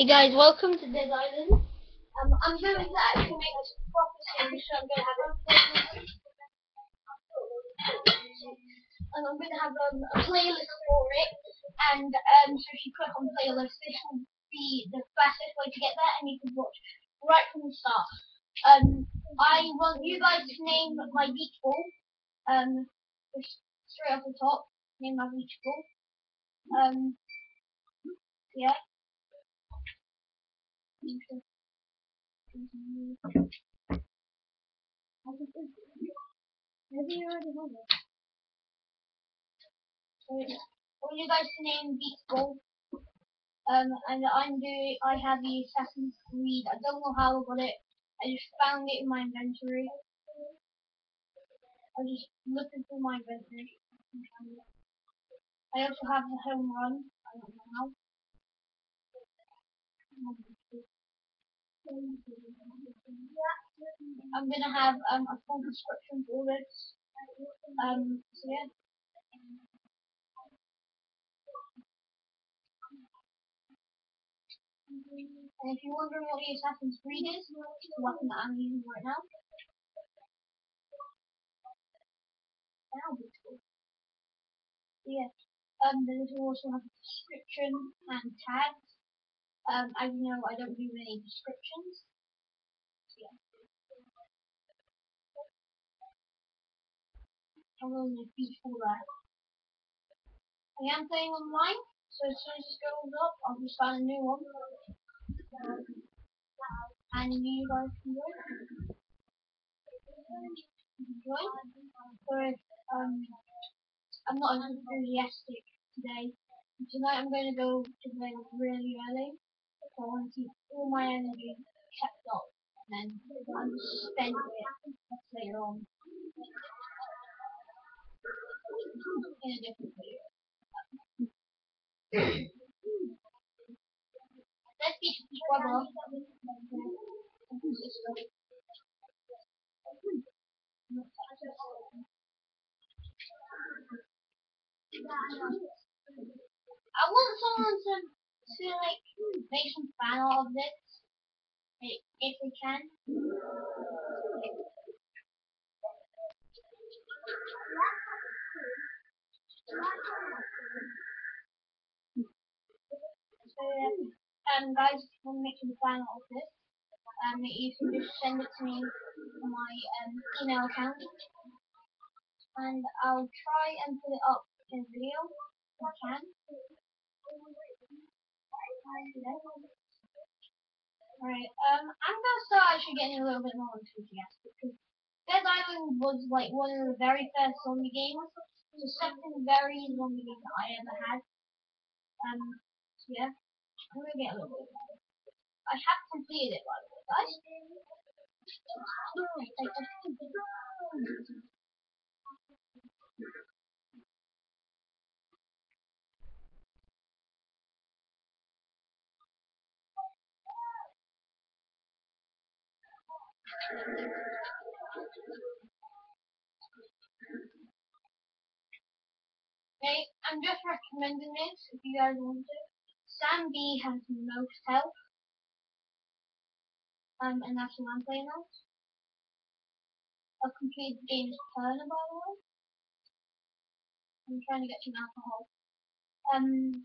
Hey guys, welcome to Dead Island. Um, I'm going to actually make this proper series, so I'm going to have a and I'm going to have um, a playlist for it. And um, so if you click on playlist, this will be the fastest way to get there, and you can watch right from the start. Um, I want you guys to name my beach ball. Um, just straight off the top, name my beach ball. Um, yeah. Maybe you already have it. So, you guys name Beach Ball. Um, and I'm doing, I have the Assassin's Creed. I don't know how I got it. I just found it in my inventory. I was just looking through my inventory. I also have the home run. I don't know how. I'm gonna have um, a full description for this. Um, so yeah. And if you're wondering what the Assassin's Creed is, it's the weapon that I'm using right now. That'll be cool. Yeah. Um, then this will also have a description and tags. Um, as you know, I don't do. So, yeah. I'm a for that. I am playing online, so as soon as this goes up, I'll just find a new one. Um, and you guys can join. Join. So um, I'm not as enthusiastic today. Tonight I'm going to go to bed really early. To keep all my energy kept up and spend it later on in a different video. Let's be trouble. I want someone to to like make some art of this, if, we can. So um, guys, if you want to make some art of this, um, you can just send it to me on my um, email account, and I'll try and put it up in a video if I can. Alright, um, I'm gonna start actually getting a little bit more enthusiastic because Dead Island was like one of the very first zombie games, the second very zombie game that I ever had. Um, yeah, I'm gonna get a little bit more. I have completed it by the way, guys. Okay, I'm just recommending this if you guys want to. Sam B has most health. Um, and that's what I'm playing as. I've completed the game's Turner, by the way. I'm trying to get some alcohol. Um,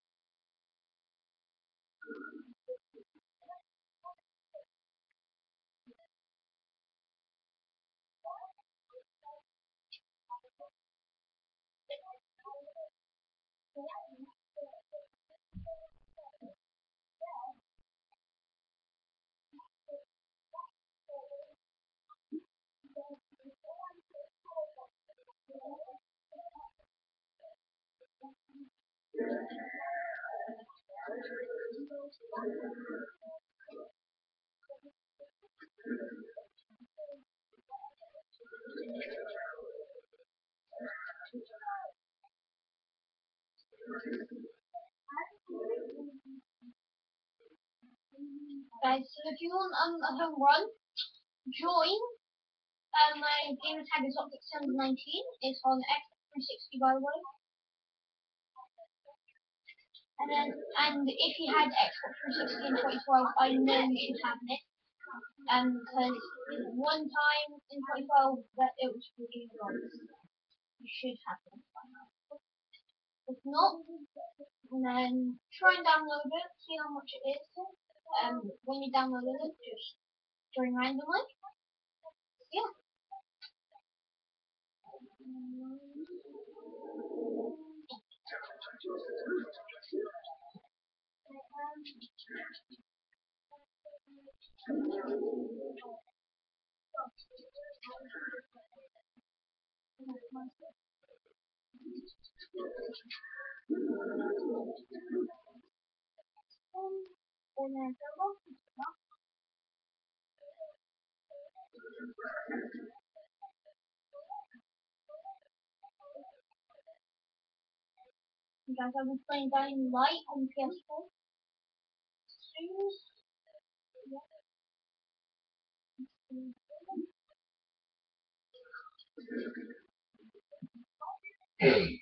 Guys, so if you want um, a home run, join um, my gamertag is Optic719. It's on X360 by the way. And then, and if you had Xbox 360 in 2012, I know you should have it. Um, because one time in 2012 that it was really Boys. You should have it by now. If not, then try and download it, see how much it is. Um, when you download it, just join randomly. Yeah. Then You guys have been playing Dying Light on PS4. Soon. Seventy-three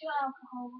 Two alcohol.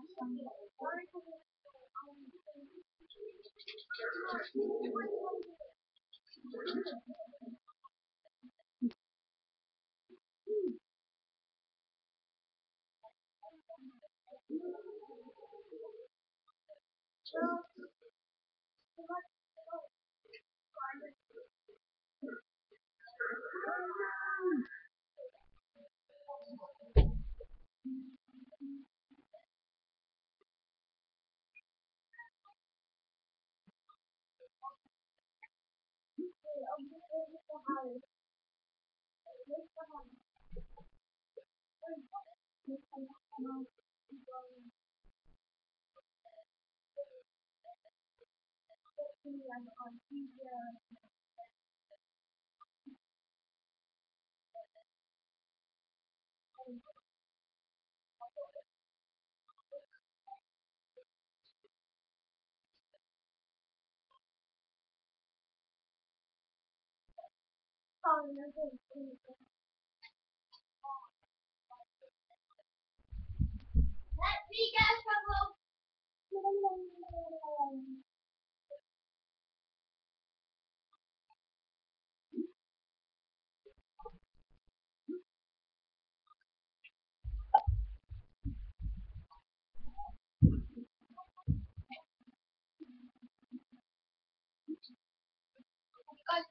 Let me get a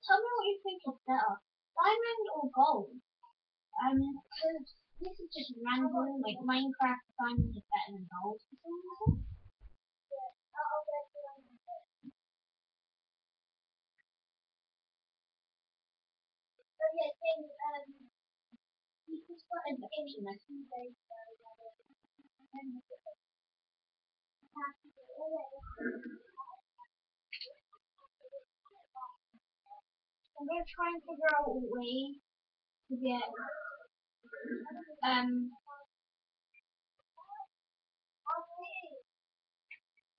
tell me what you think is better, diamond or gold. Um, 'cause This is just random, like Minecraft diamond is better than gold for some reason. Education, I see they Gonna try and figure out a way to get um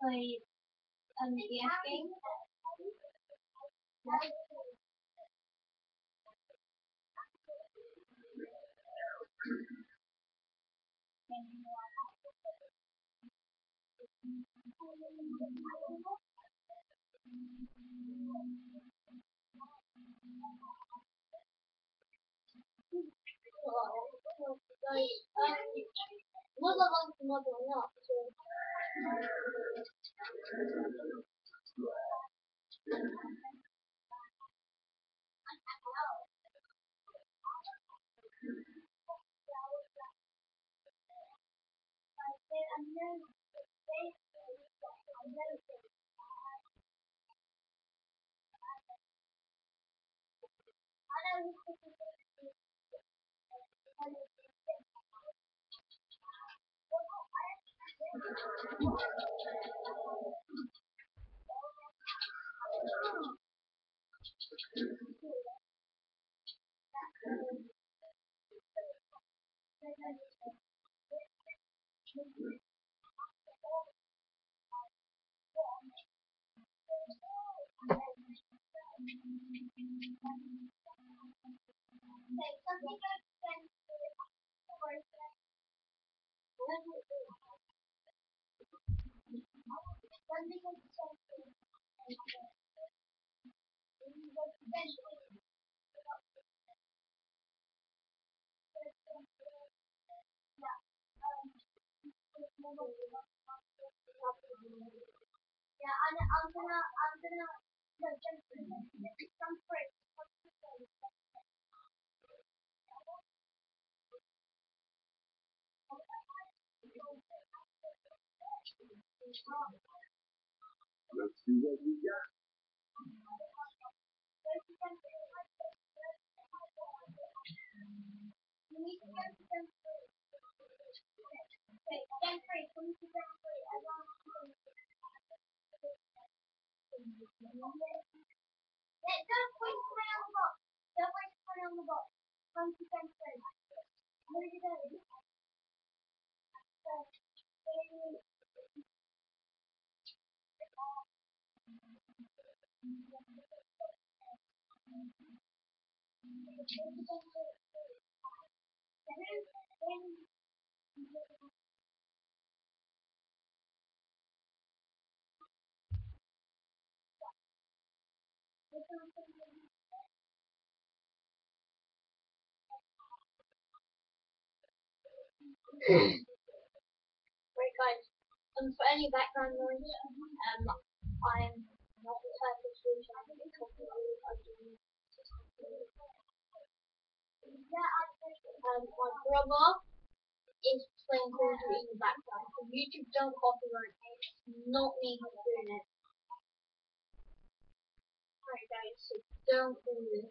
play um DS game. Mother wants mother not so Yeah, I'm, I'm gonna, I'm gonna, no, jump through, jump through. Let's what we got. Right guys, um, for any background noise, um, I'm not purposely trying to get copyrighted. I'm doing um, my brother is playing Call of Duty in the background. YouTube don't copyright. It's not me doing it. Alright guys, so don't do this.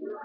Bradley,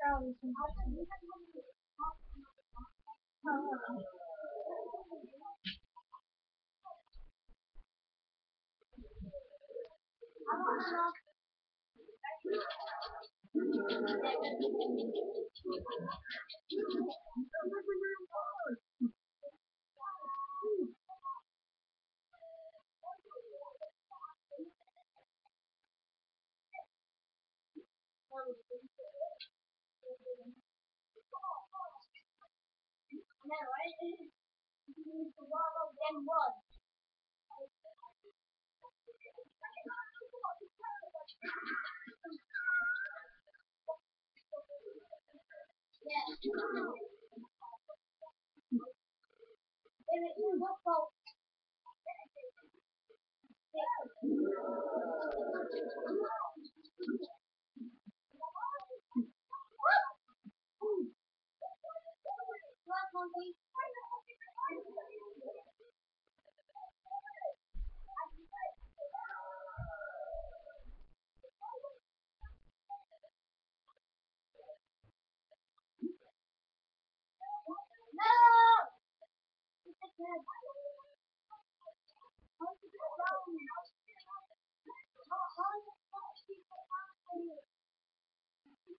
I'm No, I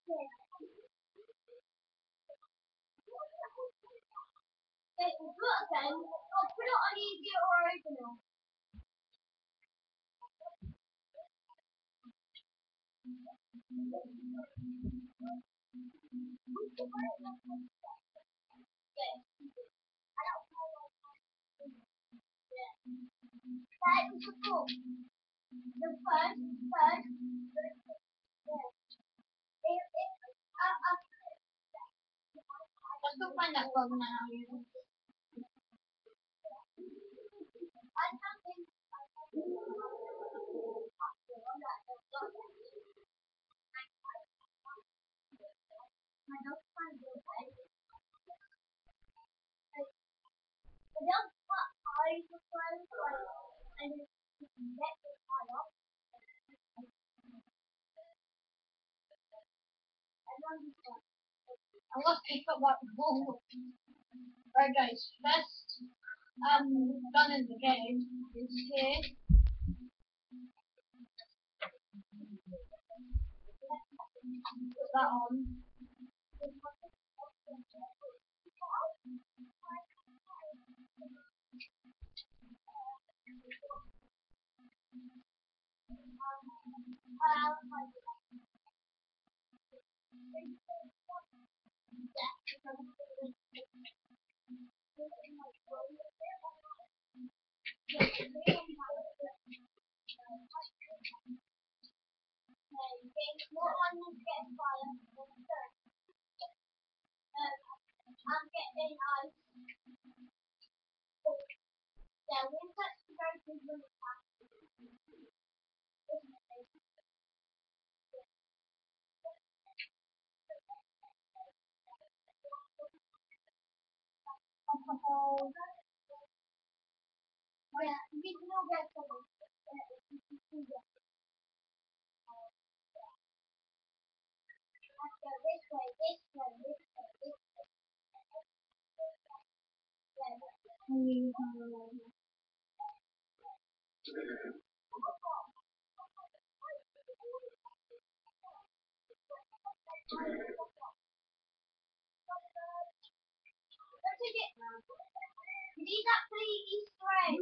It will do it again. I'll put it on easier or That is the first, first, first, first. Yes. Go find that bug now. I can't think. I don't find it. I don't put eyes of friends, and get the eye off. I love pick up that ball. Right guys, best um gun in the game is here. Put that on. What one is getting fire? I'm getting ice. Yeah, we've got to go to the alcohol. Yeah, we. These actually Easter eggs.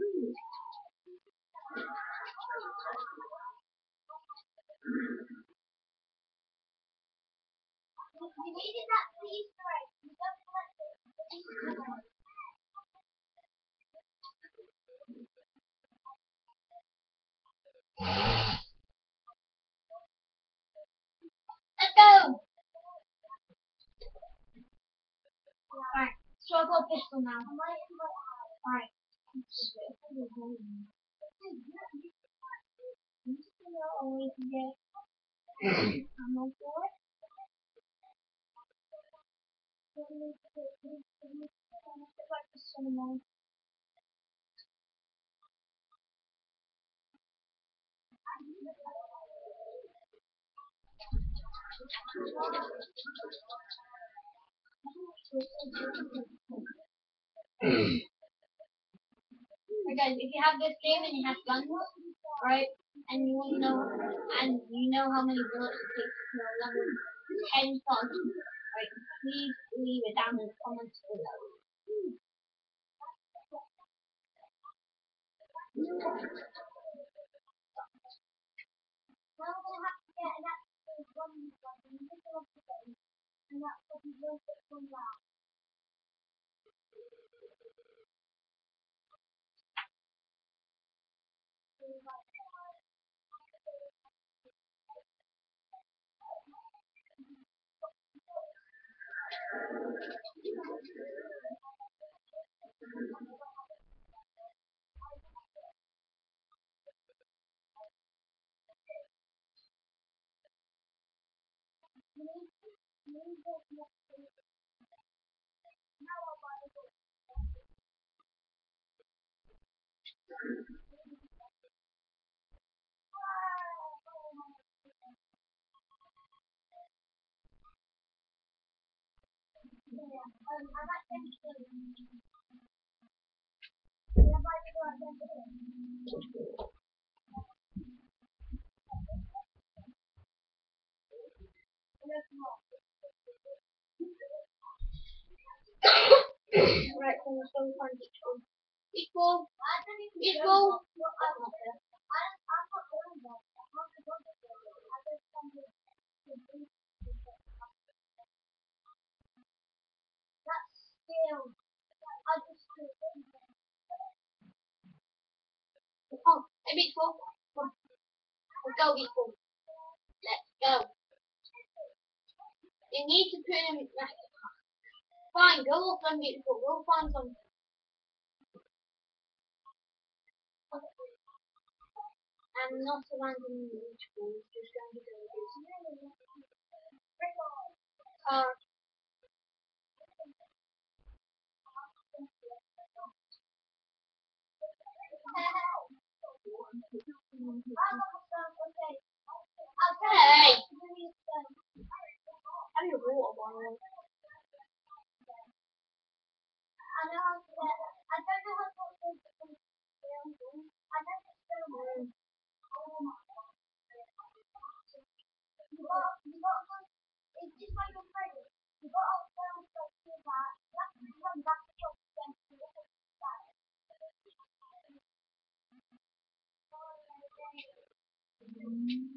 You needed that for Easter eggs. You don't it. Let's go! Alright, so I've got a pistol now. Alright. I'm just gonna always get ammo for it. Like the cinema. Hey guys, if you have this game and you have guns, right, and you want to know, and you know how many bullets it takes to kill a level 10 gun, right, please leave it down in the comments below. And that's. Yeah, um, I'm at Thanksgiving. Yeah, but I go at Thanksgiving. Right, so find and equal. Equal. I. Oh, I'm equal. Let's go equal. Let's go. You need to put him. Fine, go off and beautiful. We'll find something. I'm not a random neutral, just going to go with uh, Hey! Have your water bottle. Oh,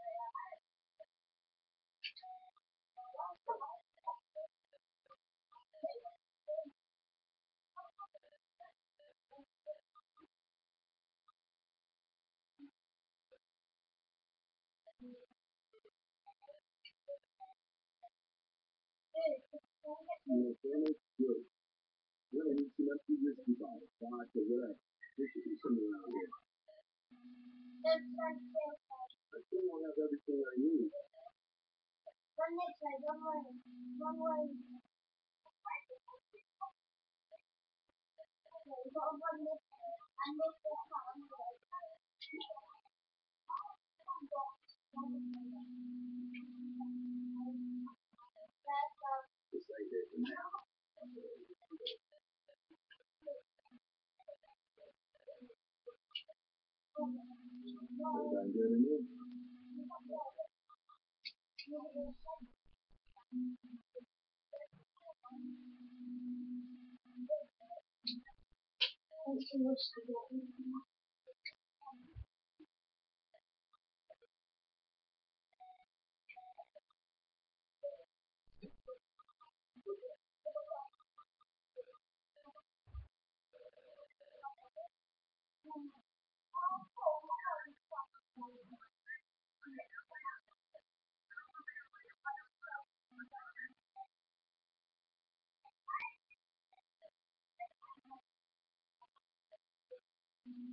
You know, family's good. Well, I need some empty whiskey bottles, vodka, whatever. There should be some around here. I still don't have everything I need. One next this is one way. That's, Just like this and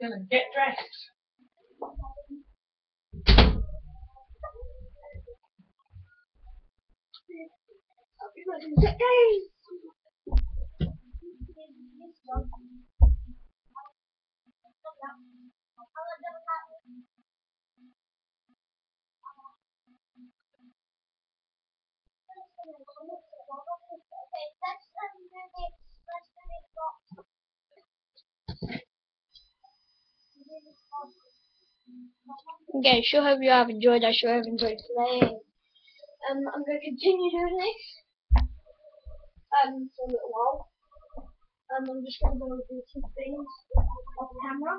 Dylan, get dressed. Six days. Let's um do this. Let's do this box. Okay, sure hope you have enjoyed. I sure have enjoyed playing. Um, I'm going to continue doing this. Um, for a little while. Um, I'm just going to go do some things off camera.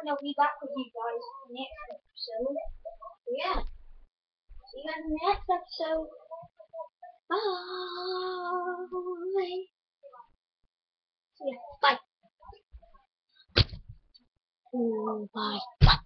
And I'll be back with you guys in the next episode. So yeah. See you guys in the next episode. Bye. So yeah, bye. Oh my god.